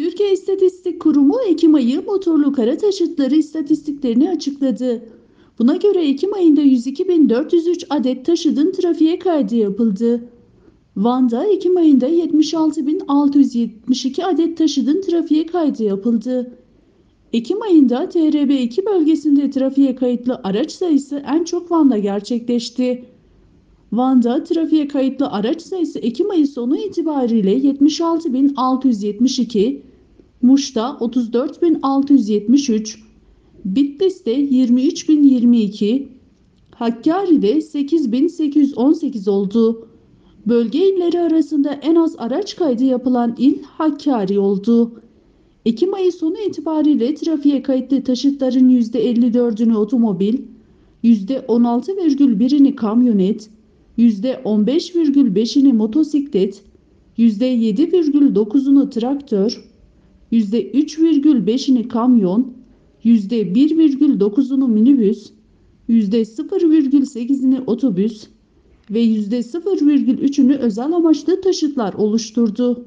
Türkiye İstatistik Kurumu Ekim ayı motorlu kara taşıtları istatistiklerini açıkladı. Buna göre Ekim ayında 102.403 adet taşıtın trafiğe kaydı yapıldı. Van'da Ekim ayında 76.672 adet taşıtın trafiğe kaydı yapıldı. Ekim ayında TRB2 bölgesinde trafiğe kayıtlı araç sayısı en çok Van'da gerçekleşti. Van'da trafiğe kayıtlı araç sayısı Ekim ayı sonu itibariyle 76.672, Muş'ta 34.673, Bitlis'te 23.022, Hakkari'de 8.818 oldu. Bölge illeri arasında en az araç kaydı yapılan il Hakkari oldu. Ekim ayı sonu itibariyle trafiğe kayıtlı taşıtların %54'ünü otomobil, %16,1'ini kamyonet, %15,5'ini motosiklet, %7,9'unu traktör, %3,5'ini kamyon, %1,9'unu minibüs, %0,8'ini otobüs ve %0,3'ünü özel amaçlı taşıtlar oluşturdu.